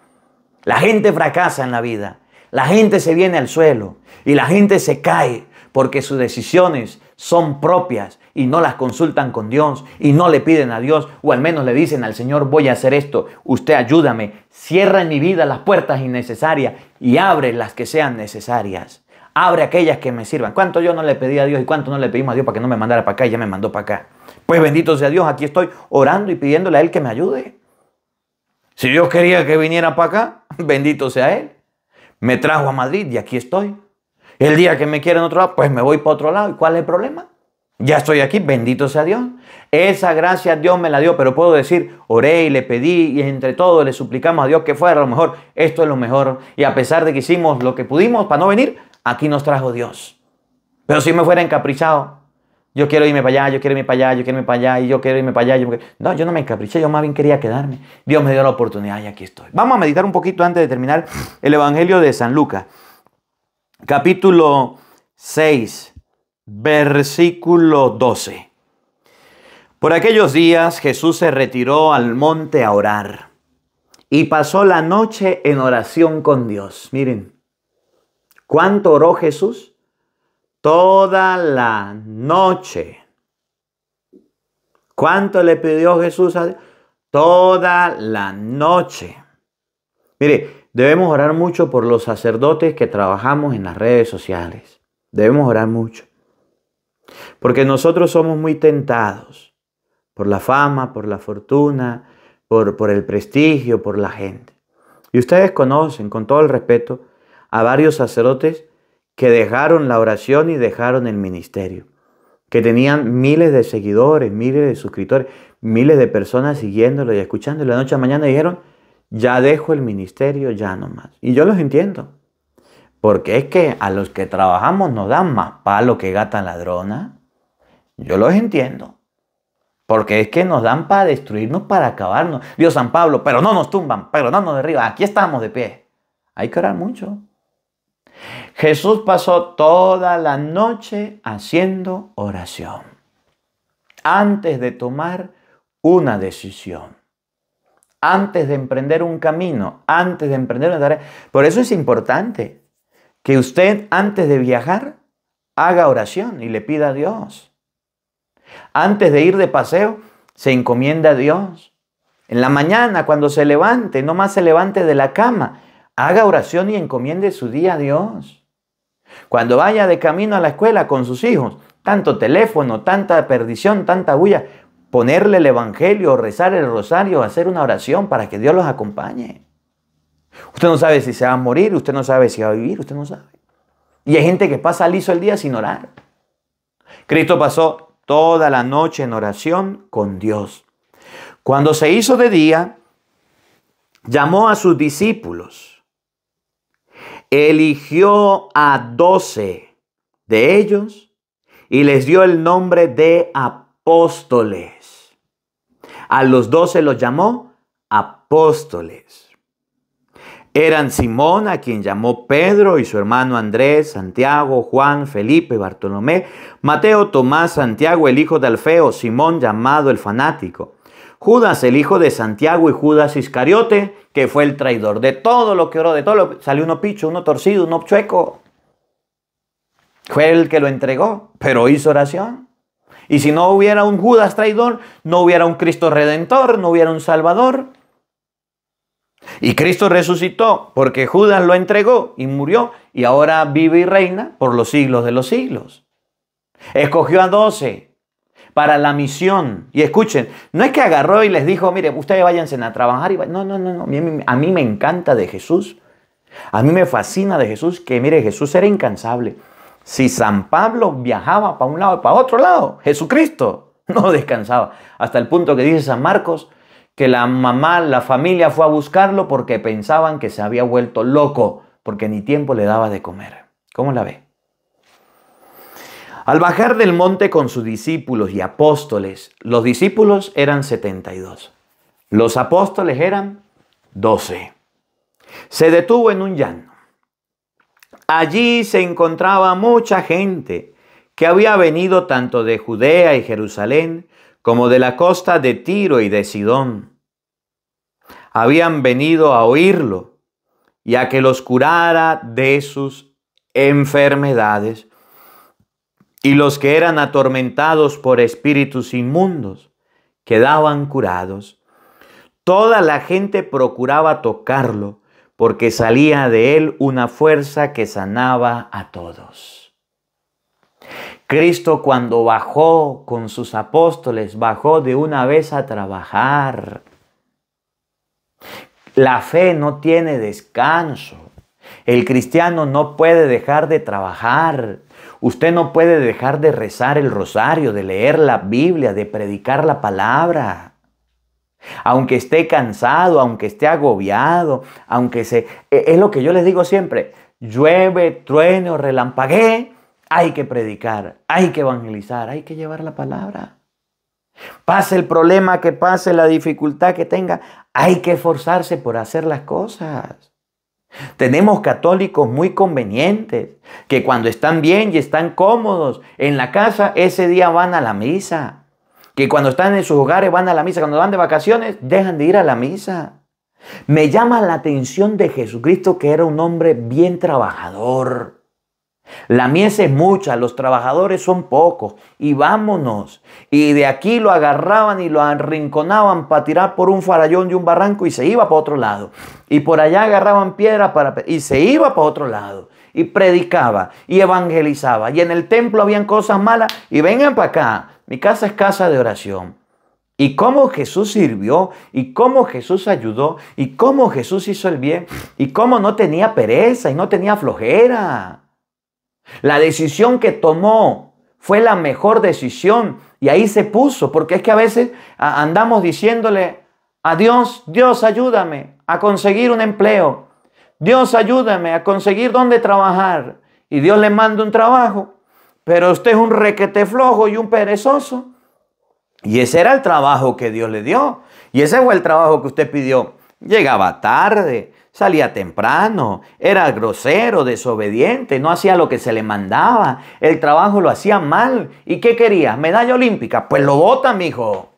La gente fracasa en la vida. La gente se viene al suelo y la gente se cae porque sus decisiones son propias y no las consultan con Dios y no le piden a Dios o al menos le dicen al Señor voy a hacer esto, usted ayúdame, cierra en mi vida las puertas innecesarias y abre las que sean necesarias. Abre aquellas que me sirvan. ¿Cuánto yo no le pedí a Dios y cuánto no le pedimos a Dios para que no me mandara para acá y ya me mandó para acá? Pues bendito sea Dios, aquí estoy orando y pidiéndole a Él que me ayude. Si Dios quería que viniera para acá, bendito sea Él. Me trajo a Madrid y aquí estoy. El día que me quieren otro lado, pues me voy para otro lado. ¿Y cuál es el problema? Ya estoy aquí, bendito sea Dios. Esa gracia Dios me la dio, pero puedo decir, oré y le pedí y entre todos le suplicamos a Dios que fuera lo mejor. Esto es lo mejor. Y a pesar de que hicimos lo que pudimos para no venir, aquí nos trajo Dios. Pero si me fuera encaprichado, yo quiero irme para allá, yo quiero irme para allá, yo quiero irme para allá y yo quiero irme para allá. No, yo no me encapriché, yo más bien quería quedarme. Dios me dio la oportunidad y aquí estoy. Vamos a meditar un poquito antes de terminar el Evangelio de San Lucas. Capítulo 6, versículo 12. Por aquellos días Jesús se retiró al monte a orar y pasó la noche en oración con Dios. Miren, ¿cuánto oró Jesús? toda la noche. ¿Cuánto le pidió Jesús a Dios? Toda la noche. Mire, debemos orar mucho por los sacerdotes que trabajamos en las redes sociales. Debemos orar mucho. Porque nosotros somos muy tentados por la fama, por la fortuna, por, por el prestigio, por la gente. Y ustedes conocen, con todo el respeto, a varios sacerdotes que dejaron la oración y dejaron el ministerio, que tenían miles de seguidores, miles de suscriptores, miles de personas siguiéndolo y escuchándolo. La noche a mañana dijeron, ya dejo el ministerio, ya no más. Y yo los entiendo, porque es que a los que trabajamos nos dan más palo que gata ladrona. Yo los entiendo. Porque es que nos dan para destruirnos, para acabarnos. Dios San Pablo, pero no nos tumban, pero no nos derriban. Aquí estamos de pie. Hay que orar mucho. Jesús pasó toda la noche haciendo oración antes de tomar una decisión, antes de emprender un camino, antes de emprender una tarea. Por eso es importante que usted antes de viajar haga oración y le pida a Dios. Antes de ir de paseo, se encomienda a Dios. En la mañana, cuando se levante, no más se levante de la cama, haga oración y encomiende su día a Dios. Cuando vaya de camino a la escuela con sus hijos, tanto teléfono, tanta perdición, tanta bulla, ponerle el Evangelio, rezar el rosario, hacer una oración para que Dios los acompañe. Usted no sabe si se va a morir, usted no sabe si va a vivir, usted no sabe. Y hay gente que pasa liso el día sin orar. Cristo pasó toda la noche en oración con Dios. Cuando se hizo de día, llamó a sus discípulos eligió a doce de ellos y les dio el nombre de apóstoles. A los doce los llamó apóstoles. Eran Simón, a quien llamó Pedro, y su hermano Andrés, Santiago, Juan, Felipe, Bartolomé, Mateo, Tomás, Santiago, el hijo de Alfeo, Simón llamado el fanático, Judas, el hijo de Santiago, y Judas Iscariote, que fue el traidor. De todo lo que oró, de todo lo que salió uno picho, uno torcido, uno chueco. Fue el que lo entregó, pero hizo oración. Y si no hubiera un Judas traidor, no hubiera un Cristo redentor, no hubiera un Salvador. Y Cristo resucitó porque Judas lo entregó y murió y ahora vive y reina por los siglos de los siglos. Escogió a doce para la misión. Y escuchen, no es que agarró y les dijo, mire, ustedes váyanse a trabajar. Y no, no, no, no. A mí me encanta de Jesús. A mí me fascina de Jesús que, mire, Jesús era incansable. Si San Pablo viajaba para un lado y para otro lado, Jesucristo no descansaba. Hasta el punto que dice San Marcos que la mamá, la familia fue a buscarlo porque pensaban que se había vuelto loco, porque ni tiempo le daba de comer. ¿Cómo la ve? Al bajar del monte con sus discípulos y apóstoles, los discípulos eran 72, los apóstoles eran 12. Se detuvo en un llano. Allí se encontraba mucha gente que había venido tanto de Judea y Jerusalén como de la costa de Tiro y de Sidón. Habían venido a oírlo y a que los curara de sus enfermedades y los que eran atormentados por espíritus inmundos quedaban curados. Toda la gente procuraba tocarlo porque salía de él una fuerza que sanaba a todos. Cristo cuando bajó con sus apóstoles, bajó de una vez a trabajar. La fe no tiene descanso. El cristiano no puede dejar de trabajar. Usted no puede dejar de rezar el rosario, de leer la Biblia, de predicar la palabra. Aunque esté cansado, aunque esté agobiado, aunque se... E, es lo que yo les digo siempre. Llueve, truene o relampaguee, hay que predicar, hay que evangelizar, hay que llevar la palabra. Pase el problema que pase, la dificultad que tenga, hay que esforzarse por hacer las cosas. Tenemos católicos muy convenientes, que cuando están bien y están cómodos en la casa, ese día van a la misa. Que cuando están en sus hogares van a la misa, cuando van de vacaciones, dejan de ir a la misa. Me llama la atención de Jesucristo que era un hombre bien trabajador. La mies es mucha, los trabajadores son pocos, y vámonos. Y de aquí lo agarraban y lo arrinconaban para tirar por un farallón de un barranco y se iba para otro lado. Y por allá agarraban piedra para, y se iba para otro lado. Y predicaba y evangelizaba. Y en el templo habían cosas malas y vengan para acá. Mi casa es casa de oración. Y cómo Jesús sirvió, y cómo Jesús ayudó, y cómo Jesús hizo el bien, y cómo no tenía pereza y no tenía flojera. La decisión que tomó fue la mejor decisión y ahí se puso, porque es que a veces andamos diciéndole a Dios, Dios ayúdame a conseguir un empleo, Dios ayúdame a conseguir dónde trabajar y Dios le manda un trabajo, pero usted es un requete flojo y un perezoso. Y ese era el trabajo que Dios le dio. Y ese fue el trabajo que usted pidió. Llegaba tarde, Salía temprano, era grosero, desobediente, no hacía lo que se le mandaba, el trabajo lo hacía mal. ¿Y qué quería? ¿Medalla olímpica? Pues lo vota, mijo.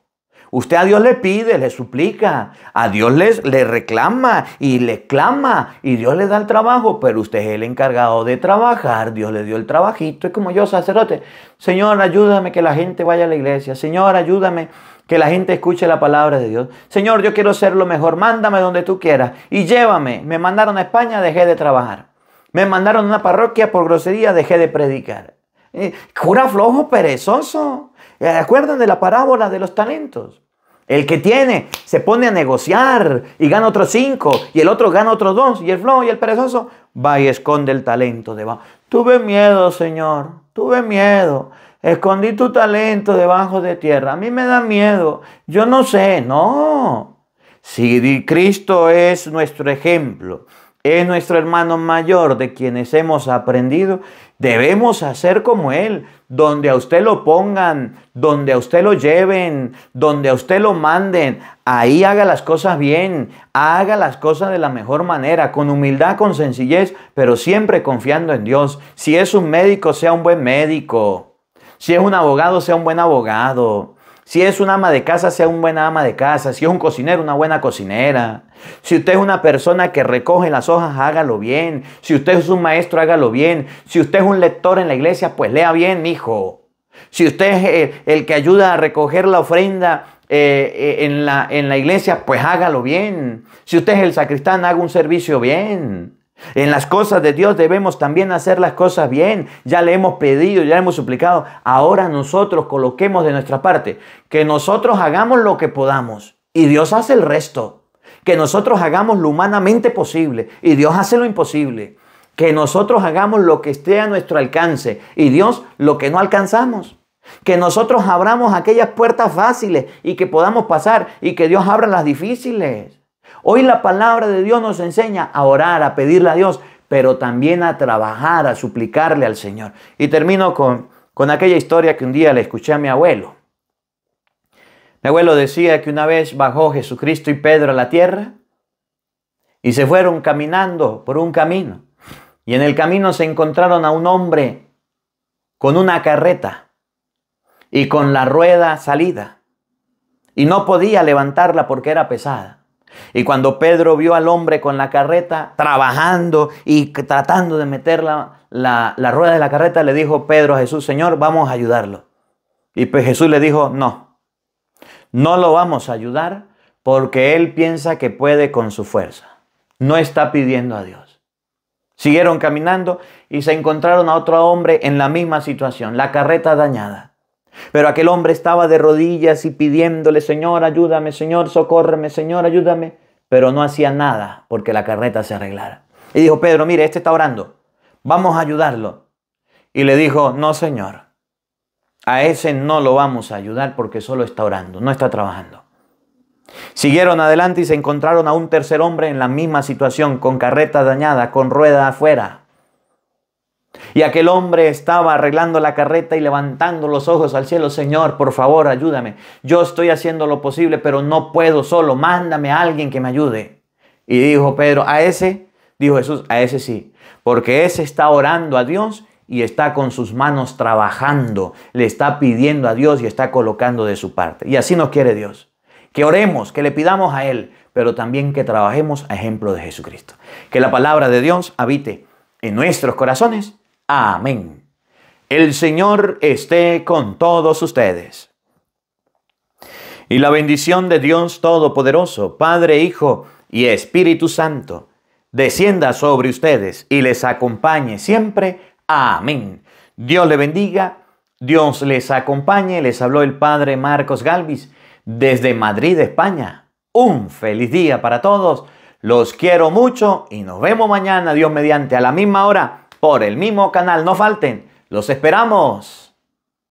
Usted a Dios le pide, le suplica, a Dios le, reclama y le clama y Dios le da el trabajo, pero usted es el encargado de trabajar, Dios le dio el trabajito. Es como yo, sacerdote, Señor, ayúdame que la gente vaya a la iglesia, Señor, ayúdame que la gente escuche la palabra de Dios. Señor, yo quiero ser lo mejor, mándame donde tú quieras y llévame. Me mandaron a España, dejé de trabajar. Me mandaron a una parroquia por grosería, dejé de predicar. Eh, cura flojo, perezoso. ¿Acuerdan de la parábola de los talentos? El que tiene se pone a negociar y gana otros cinco y el otro gana otros dos y el flojo y el perezoso va y esconde el talento debajo. Tuve miedo, Señor, tuve miedo. Escondí tu talento debajo de tierra. A mí me da miedo. Yo no sé, no. Si Cristo es nuestro ejemplo, es nuestro hermano mayor de quienes hemos aprendido, debemos hacer como Él. Donde a usted lo pongan, donde a usted lo lleven, donde a usted lo manden, ahí haga las cosas bien, haga las cosas de la mejor manera, con humildad, con sencillez, pero siempre confiando en Dios. Si es un médico, sea un buen médico. Si es un abogado, sea un buen abogado. Si es una ama de casa, sea un buena ama de casa. Si es un cocinero, una buena cocinera. Si usted es una persona que recoge las hojas, hágalo bien. Si usted es un maestro, hágalo bien. Si usted es un lector en la iglesia, pues lea bien, hijo. Si usted es el, que ayuda a recoger la ofrenda eh, eh, en, la, en la iglesia, pues hágalo bien. Si usted es el sacristán, haga un servicio bien. En las cosas de Dios debemos también hacer las cosas bien. Ya le hemos pedido, ya le hemos suplicado. Ahora nosotros coloquemos de nuestra parte que nosotros hagamos lo que podamos y Dios hace el resto. Que nosotros hagamos lo humanamente posible y Dios hace lo imposible. Que nosotros hagamos lo que esté a nuestro alcance y Dios lo que no alcanzamos. Que nosotros abramos aquellas puertas fáciles y que podamos pasar y que Dios abra las difíciles. Hoy la palabra de Dios nos enseña a orar, a pedirle a Dios, pero también a trabajar, a suplicarle al Señor. Y termino con, con aquella historia que un día le escuché a mi abuelo. Mi abuelo decía que una vez bajó Jesucristo y Pedro a la tierra y se fueron caminando por un camino. Y en el camino se encontraron a un hombre con una carreta y con la rueda salida. Y no podía levantarla porque era pesada. Y cuando Pedro vio al hombre con la carreta trabajando y tratando de meter la, rueda de la carreta, le dijo Pedro a Jesús, Señor, vamos a ayudarlo. Y pues Jesús le dijo, no, no lo vamos a ayudar porque él piensa que puede con su fuerza. No está pidiendo a Dios. Siguieron caminando y se encontraron a otro hombre en la misma situación, la carreta dañada. Pero aquel hombre estaba de rodillas y pidiéndole, Señor, ayúdame, Señor, socórreme, Señor, ayúdame. Pero no hacía nada porque la carreta se arreglara. Y dijo, Pedro, mire, este está orando, vamos a ayudarlo. Y le dijo, no, Señor, a ese no lo vamos a ayudar porque solo está orando, no está trabajando. Siguieron adelante y se encontraron a un tercer hombre en la misma situación, con carreta dañada, con rueda afuera. Y aquel hombre estaba arreglando la carreta y levantando los ojos al cielo, Señor, por favor, ayúdame. Yo estoy haciendo lo posible, pero no puedo solo. Mándame a alguien que me ayude. Y dijo Pedro, a ese, dijo Jesús, a ese sí, porque ese está orando a Dios y está con sus manos trabajando, le está pidiendo a Dios y está colocando de su parte. Y así nos quiere Dios. Que oremos, que le pidamos a Él, pero también que trabajemos a ejemplo de Jesucristo. Que la palabra de Dios habite en nuestros corazones. Amén. El Señor esté con todos ustedes. Y la bendición de Dios Todopoderoso, Padre, Hijo y Espíritu Santo, descienda sobre ustedes y les acompañe siempre Amén. Dios le bendiga, Dios les acompañe. Les habló el Padre Marcos Galvis desde Madrid, España. Un feliz día para todos. Los quiero mucho y nos vemos mañana, Dios mediante, a la misma hora, por el mismo canal. No falten. Los esperamos.